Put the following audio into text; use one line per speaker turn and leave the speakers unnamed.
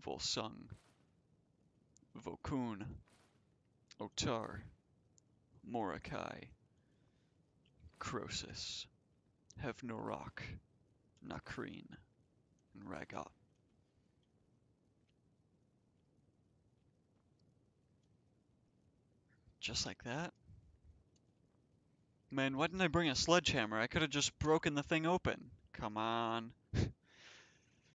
Volsung, Vokun, Otar, Morokei, Krosis, Hevnoraak, Nahkriin, and Rahgot. Just like that? Man, why didn't I bring a sledgehammer? I could have just broken the thing open. Come on.